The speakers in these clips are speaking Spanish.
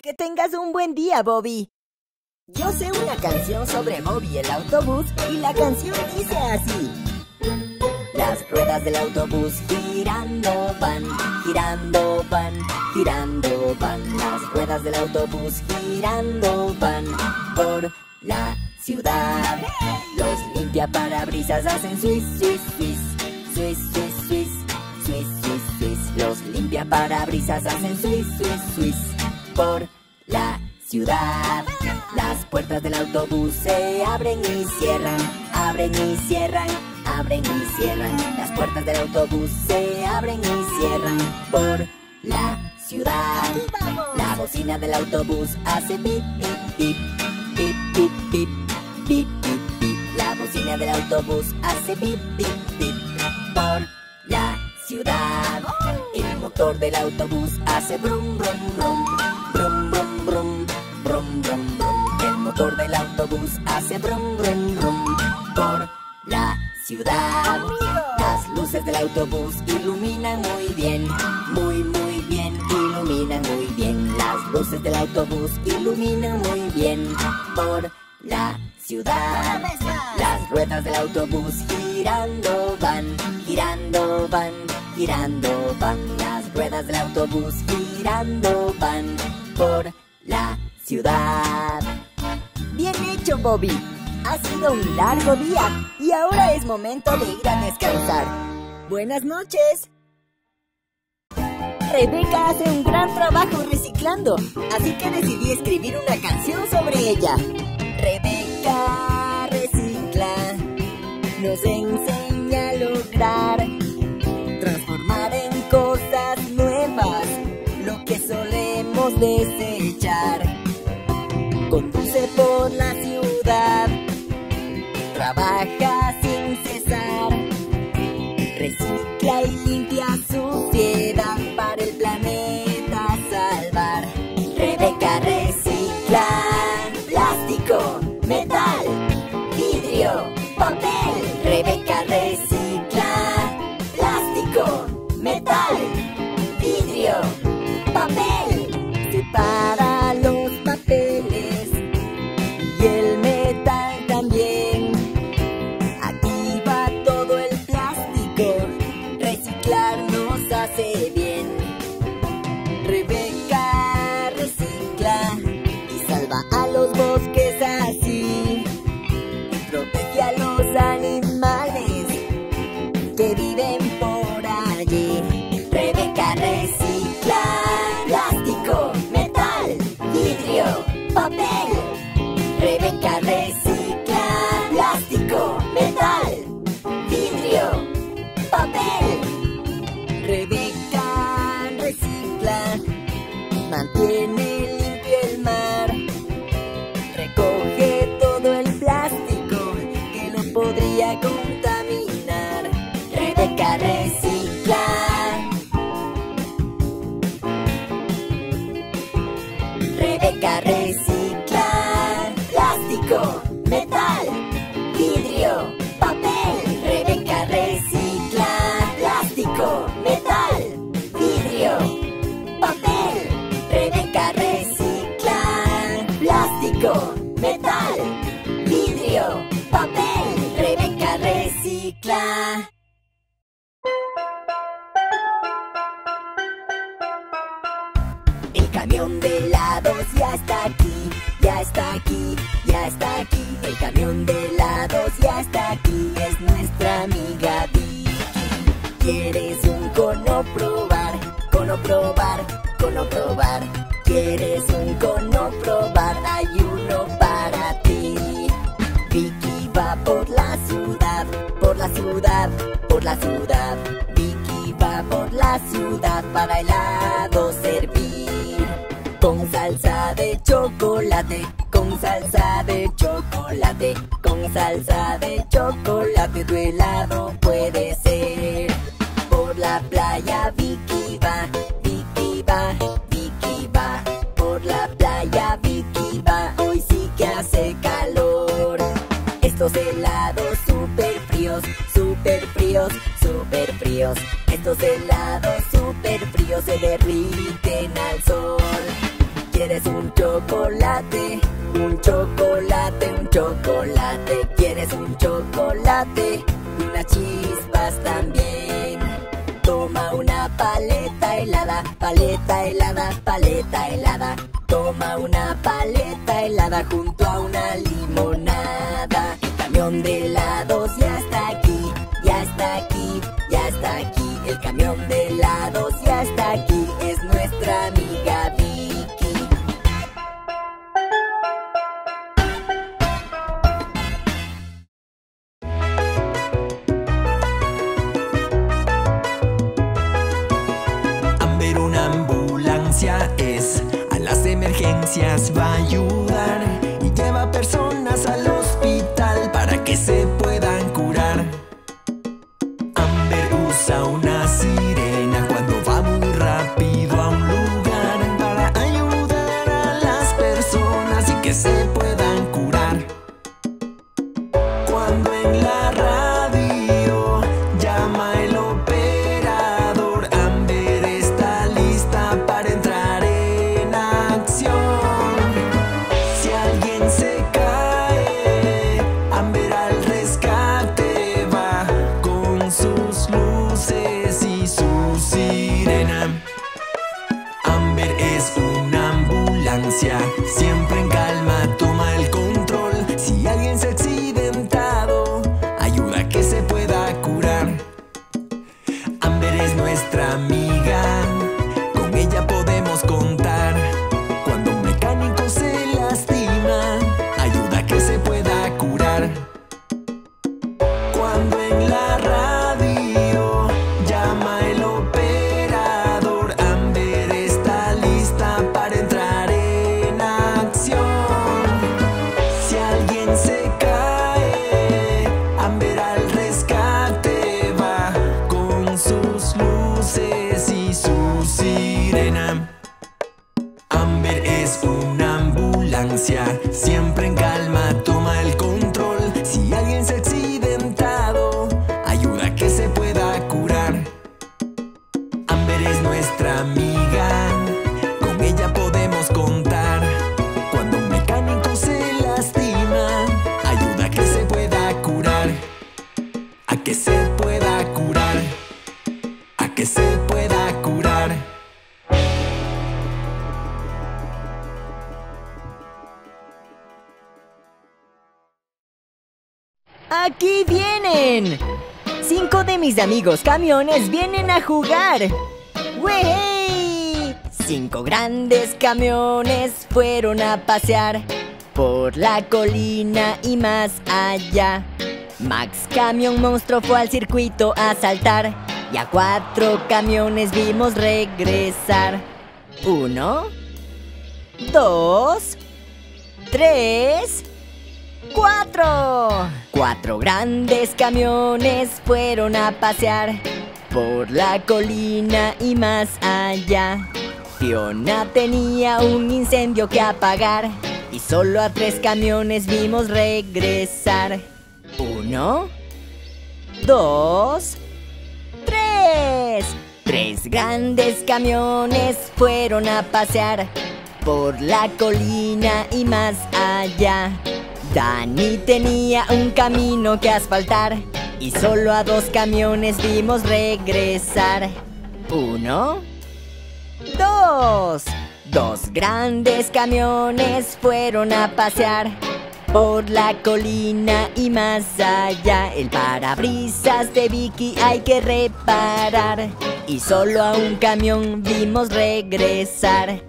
Que tengas un buen día, Bobby. Yo sé una canción sobre Bobby el autobús y la canción dice así. Las ruedas del autobús girando van, girando van, girando van. Las ruedas del autobús girando van por la ciudad. Los limpia parabrisas hacen swiss, swiss, swiss, swiss, swiss, swiss, swiss, swiss, swiss. Los limpia parabrisas hacen swiss, swiss, swiss por la ciudad. Las puertas del autobús se abren y cierran, abren y cierran, abren y cierran. Las puertas del autobús se abren y cierran por la ciudad. La bocina del autobús hace pip, pip, pip, pip, pip, pip, pip, pip, La bocina del autobús hace pip, pip, pip por la ciudad. El motor del autobús hace brum, brum, brum, brum, brum, brum, brum, brum, brum. El motor del autobús hace brum, brum, brum por la ciudad. Las luces del autobús iluminan muy bien, muy, muy bien, iluminan muy bien. Las luces del autobús iluminan muy bien por la ciudad. Las ruedas del autobús girando van, girando van, girando van. Las ruedas del autobús girando van por la ciudad. Bien hecho, Bobby. Ha sido un largo día y ahora es momento de ir a descansar. Buenas noches. Rebeca hace un gran trabajo reciclando, así que decidí escribir una canción sobre ella. Rebeca recicla, nos enseña a lograr solemos desechar. Conduce por la ciudad, trabaja sin cesar, recicla y limpia suciedad bosques así. Protege a los animales que viven por allí. Rebeca recicla plástico, metal, vidrio, papel. ¿Quieres un cono probar? Hay uno para ti. Vicky va por la ciudad, por la ciudad, por la ciudad. Vicky va por la ciudad para helado servir. Con salsa de chocolate, con salsa de chocolate, con salsa de chocolate tu helado puede ser. Por la playa Vicky fríos, super fríos. Estos helados super fríos se derriten al sol. ¿Quieres un chocolate, un chocolate, un chocolate. ¿Quieres un chocolate? Unas chispas también. Toma una paleta helada, paleta helada, paleta helada. Toma una paleta helada junto a una limonada. Camión de helados El camión de helados ya está aquí, es nuestra amiga Vicky. Amber una ambulancia es A las emergencias va a amigos camiones vienen a jugar. ¡Wey! Cinco grandes camiones fueron a pasear por la colina y más allá. Max Camión Monstruo fue al circuito a saltar y a cuatro camiones vimos regresar. Uno, dos, tres. ¡Cuatro! Cuatro grandes camiones fueron a pasear por la colina y más allá. Fiona tenía un incendio que apagar y solo a tres camiones vimos regresar. Uno, dos, tres. Tres grandes camiones fueron a pasear por la colina y más allá. Dani tenía un camino que asfaltar y solo a dos camiones vimos regresar. Uno, dos. Dos grandes camiones fueron a pasear por la colina y más allá. El parabrisas de Vicky hay que reparar y solo a un camión vimos regresar.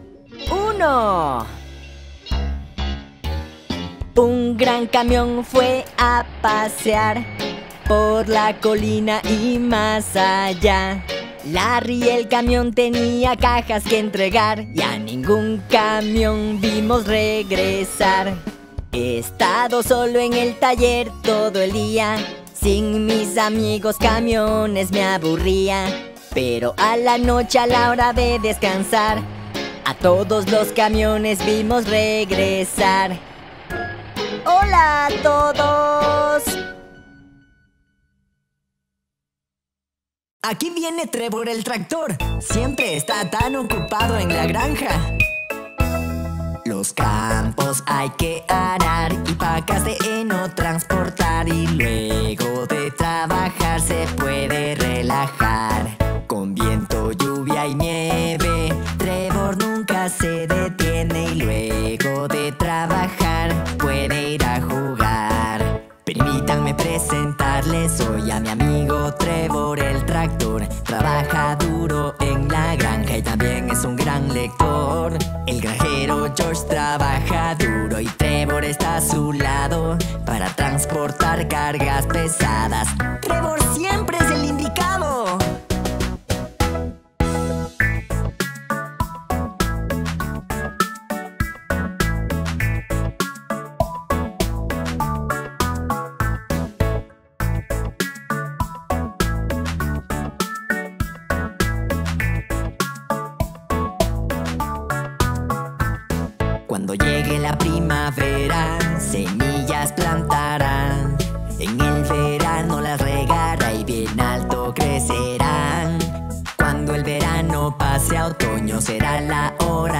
Un gran camión fue a pasear por la colina y más allá. Larry el camión tenía cajas que entregar y a ningún camión vimos regresar. He estado solo en el taller todo el día, sin mis amigos camiones me aburría. Pero a la noche a la hora de descansar, a todos los camiones vimos regresar. Hola a todos. Aquí viene Trevor el tractor. Siempre está tan ocupado en la granja. Los campos hay que arar y de heno transportar y luego de hoy a mi amigo Trevor el tractor. Trabaja duro en la granja y también es un gran lector. El granjero George trabaja duro y Trevor está a su lado para transportar cargas pesadas. Trevor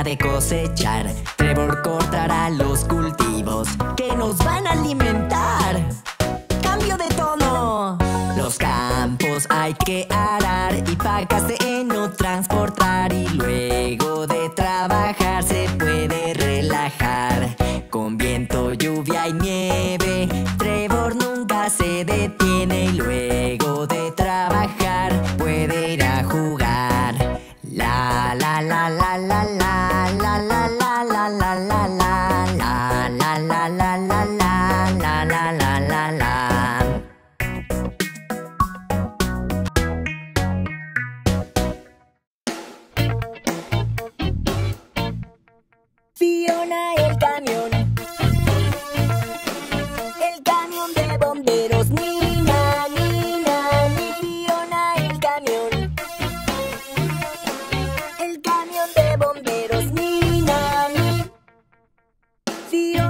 de cosechar. Trevor cortará los cultivos que nos van a alimentar. Cambio de tono. Los campos hay que arar y pacas de heno transportar y luego de trabajar se puede relajar. Con viento, lluvia y nieve, Trevor nunca se detiene y luego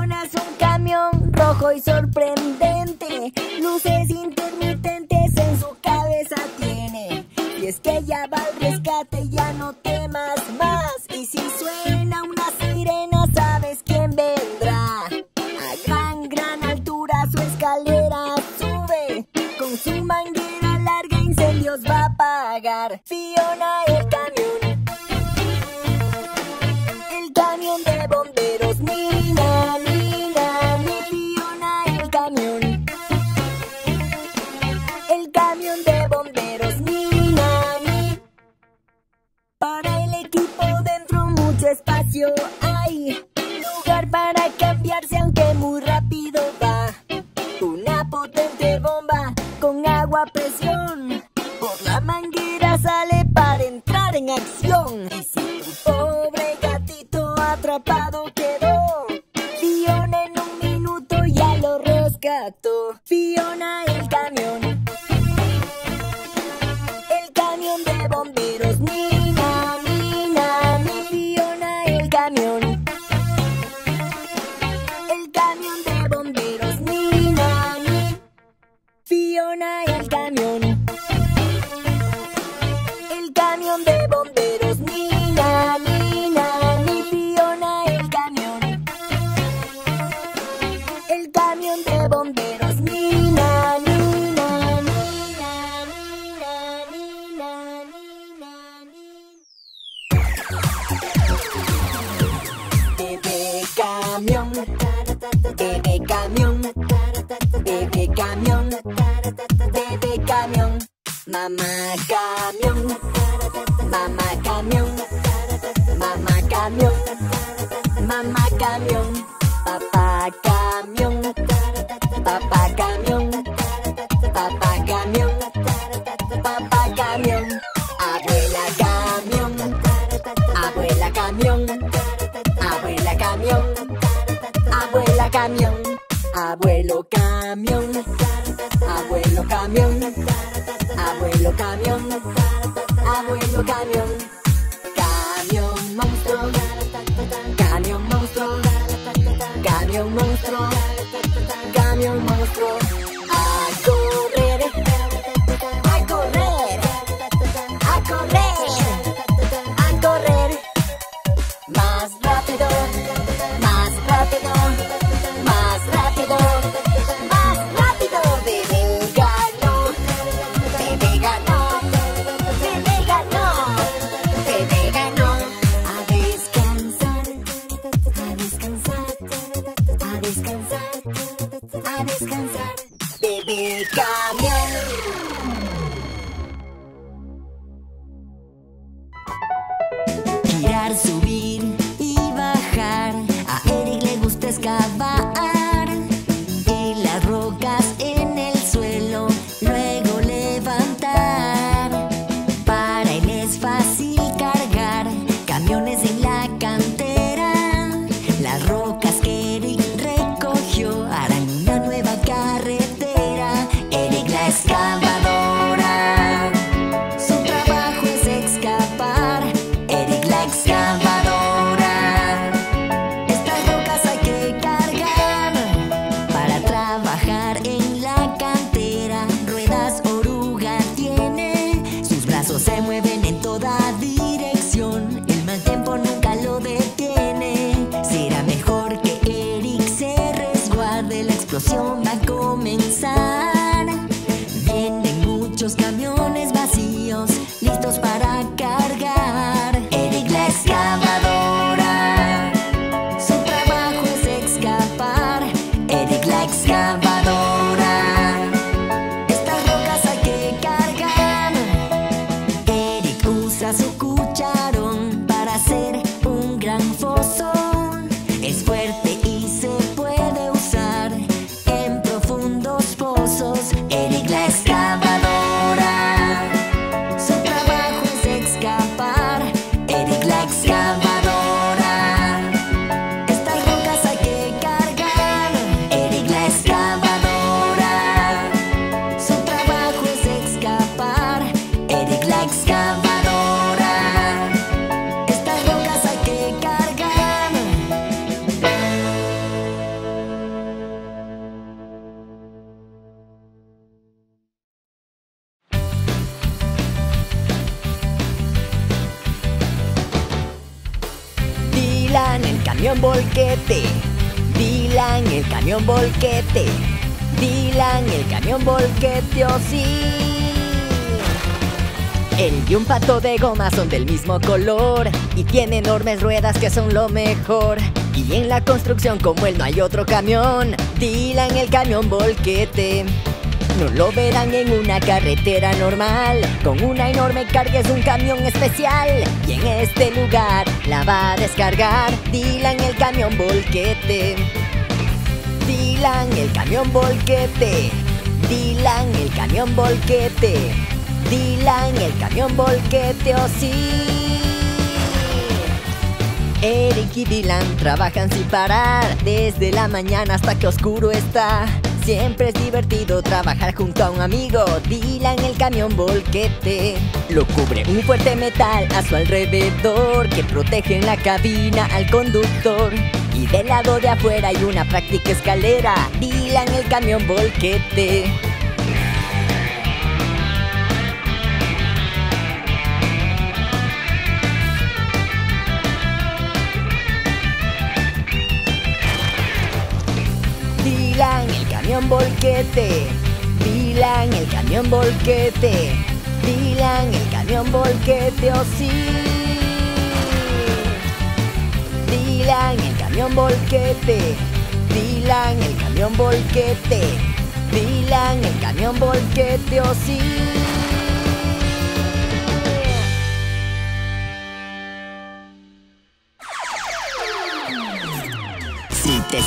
Es un camión rojo y sorprendente. Luces intermitentes en su cabeza tiene. Y es que ya va al rescate, ya no temas más. Y si suena una sirena, sabes quién vendrá. A gran, gran altura su escalera sube. Con su manguera larga incendios va a apagar. Fiona espacio hay. Lugar para cambiarse aunque muy rápido va. Una potente bomba con agua a presión. Por la manguera sale para entrar en acción. Bebé camión, bebé camión, bebé camión, mamá camión, mamá camión, mamá camión, mamá camión, papá camión, papá camión, abuelo camión, abuelo camión, abuelo camión, abuelo camión, camión volquete. Dylan, el camión volquete, oh sí. Él y un pato de goma son del mismo color y tiene enormes ruedas que son lo mejor. Y en la construcción como él no hay otro camión, Dylan el camión volquete. No lo verán en una carretera normal, con una enorme carga es un camión especial. Y en este lugar la va a descargar Dylan el camión volquete. Dylan el camión volquete. Dylan el camión volquete. Dylan el camión volquete, oh sí. Eric y Dylan trabajan sin parar desde la mañana hasta que oscuro está. Siempre es divertido trabajar junto a un amigo. Dylan el camión volquete. Lo cubre un fuerte metal a su alrededor que protege en la cabina al conductor. Y del lado de afuera hay una práctica escalera. Dylan el camión volquete. Camión volquete. Dylan, el camión volquete. Dylan, el camión volquete, oh sí. Dylan, el camión volquete. Dylan, el camión volquete. Dylan, el camión volquete, oh sí.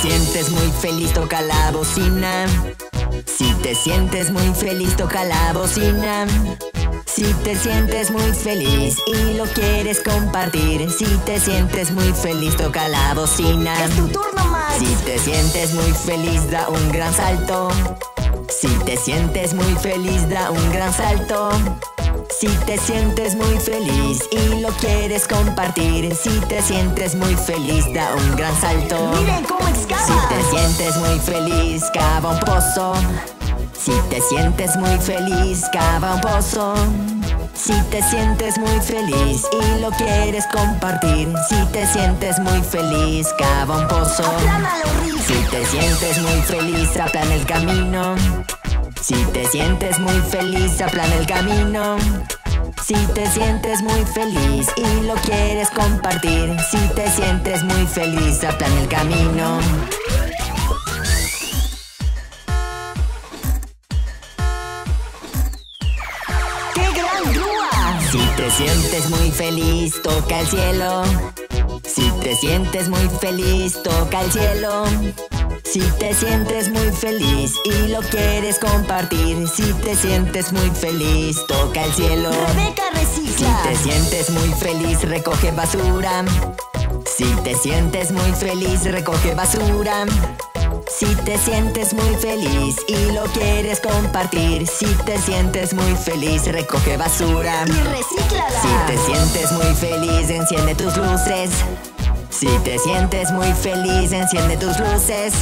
Sientes muy feliz, toca la bocina. Si te sientes muy feliz, toca la bocina. Si te sientes muy feliz y lo quieres compartir. Si te sientes muy feliz, toca la bocina. Es tu turno, Max. Si te sientes muy feliz, da un gran salto. Si te sientes muy feliz, da un gran salto. Si te sientes muy feliz y lo quieres compartir. Si te sientes muy feliz, da un gran salto. Miren cómo excava. Si te sientes muy feliz, cava un pozo. Si te sientes muy feliz, cava un pozo. Si te sientes muy feliz y lo quieres compartir. Si te sientes muy feliz, cava un pozo. Si te sientes muy feliz, aplana el camino. Si te sientes muy feliz, aplana el camino. Si te sientes muy feliz y lo quieres compartir. Si te sientes muy feliz, aplana el camino. ¡Qué gran grúa! Si te sientes muy feliz, toca el cielo. Si te sientes muy feliz, toca el cielo. Si te sientes muy feliz y lo quieres compartir. Si te sientes muy feliz, toca el cielo. Rebeca Si recicla. te sientes muy feliz, recoge basura. Si te sientes muy feliz, recoge basura. Si te sientes muy feliz y lo quieres compartir. Si te sientes muy feliz, recoge basura. Y recíclala. Si te sientes muy feliz, enciende tus luces. Si te sientes muy feliz, enciende tus luces.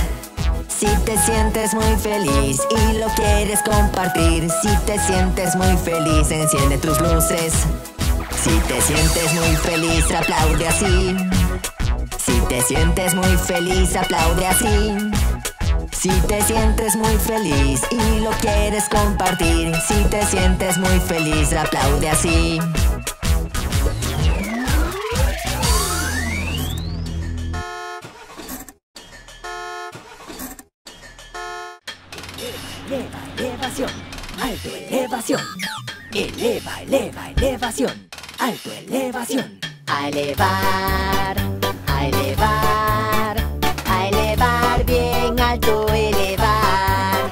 Si te sientes muy feliz y lo quieres compartir. Si te sientes muy feliz, enciende tus luces. Si te sientes muy feliz, aplaude así. Si te sientes muy feliz, aplaude así. Si te sientes muy feliz y lo quieres compartir. Si te sientes muy feliz, aplaude así. Alto, elevación. A elevar, a elevar, a elevar bien alto, elevar.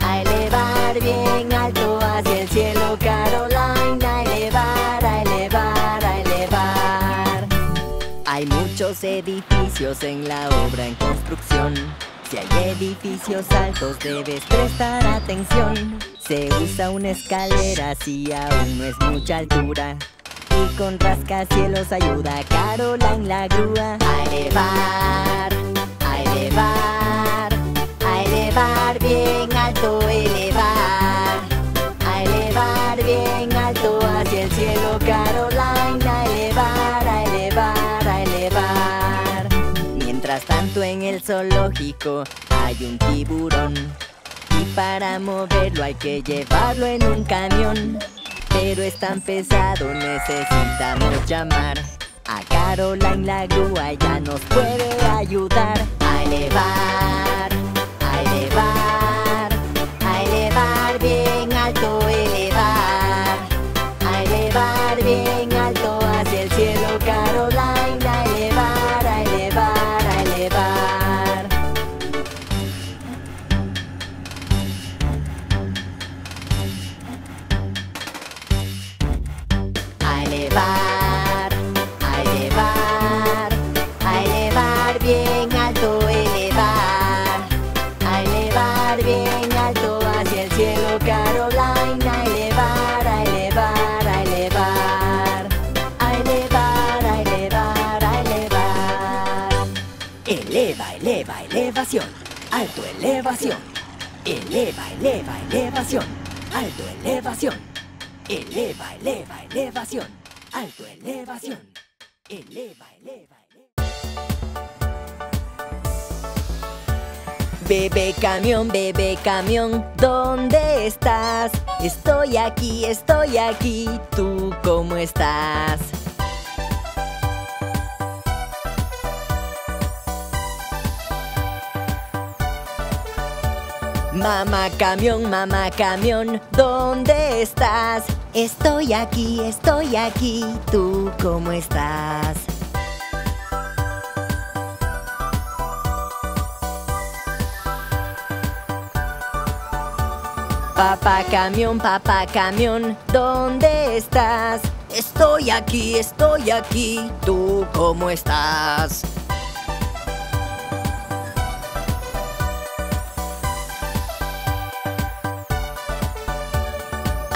A elevar bien alto hacia el cielo, Carolina. A elevar, a elevar, a elevar. Hay muchos edificios en la obra en construcción. Si hay edificios altos debes prestar atención. Se usa una escalera si aún no es mucha altura. Y con rascacielos ayuda a Caroline la grúa a elevar, a elevar, a elevar bien alto, elevar, a elevar bien el zoológico. Hay un tiburón. Y para moverlo hay que llevarlo en un camión. Pero es tan pesado necesitamos llamar A Caroline la grúa ya nos puede ayudar A elevar, elevación. Eleva, eleva, eleva. Bebé camión, bebé camión, ¿dónde estás? Estoy aquí, estoy aquí, ¿tú cómo estás? Mamá camión, mamá camión, ¿dónde estás? Estoy aquí, estoy aquí, ¿tú cómo estás? Papá camión, papá camión, ¿dónde estás? Estoy aquí, estoy aquí, ¿tú cómo estás?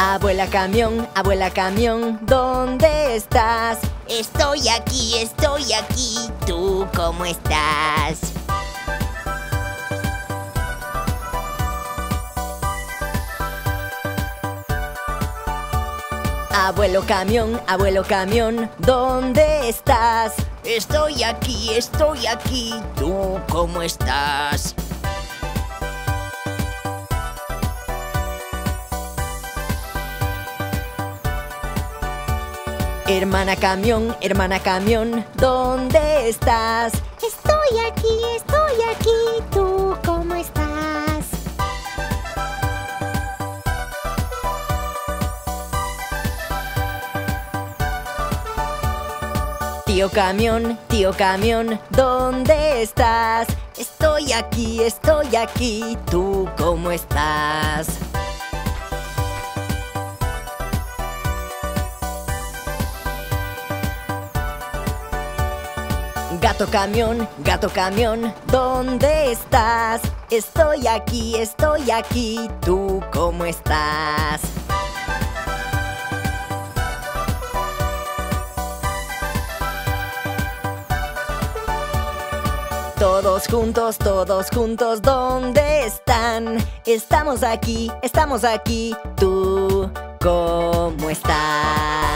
Abuela camión, abuela camión, ¿dónde estás? Estoy aquí, estoy aquí, ¿tú cómo estás? Abuelo camión, abuelo camión, ¿dónde estás? Estoy aquí, estoy aquí, ¿tú cómo estás? Hermana camión, hermana camión, ¿dónde estás? Estoy aquí, estoy aquí. ¿Tú cómo estás? Tío camión, tío camión, ¿dónde estás? Estoy aquí, estoy aquí, ¿tú cómo estás? Gato camión, gato camión, ¿dónde estás? Estoy aquí, estoy aquí, ¿tú cómo estás? Todos juntos, todos juntos, ¿dónde están? Estamos aquí, estamos aquí, ¿tú cómo estás?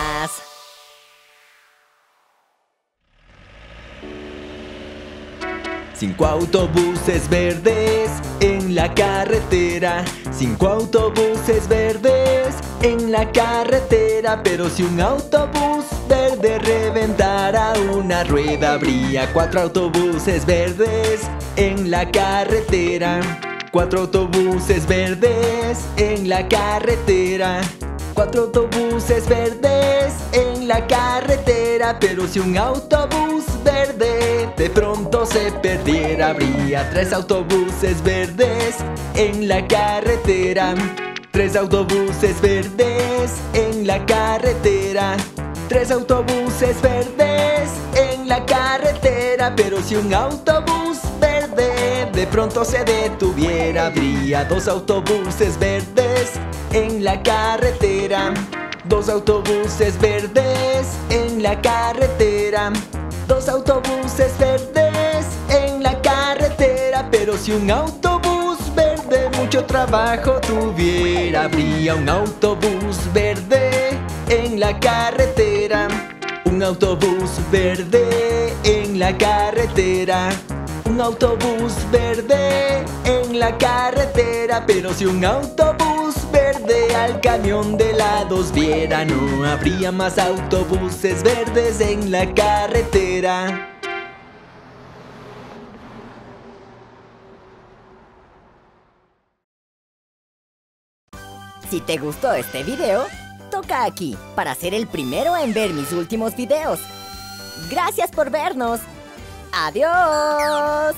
Cinco autobuses verdes en la carretera. Cinco autobuses verdes en la carretera. Pero si un autobús verde reventara una rueda, habría cuatro autobuses verdes en la carretera. Cuatro autobuses verdes en la carretera. Cuatro autobuses verdes en la carretera, pero si un autobús verde de pronto se perdiera, habría tres autobuses verdes en la carretera. Tres autobuses verdes en la carretera. Tres autobuses verdes en la carretera, pero si un autobús verde de pronto se detuviera, habría dos autobuses verdes en la carretera. Dos autobuses verdes en la carretera. Dos autobuses verdes en la carretera. Pero si un autobús verde mucho trabajo tuviera, habría un autobús verde en la carretera. Un autobús verde en la carretera. Un autobús verde en la carretera, pero si un autobús verde al camión de lados viera, no habría más autobuses verdes en la carretera. Si te gustó este video, toca aquí para ser el primero en ver mis últimos videos. Gracias por vernos. ¡Adiós!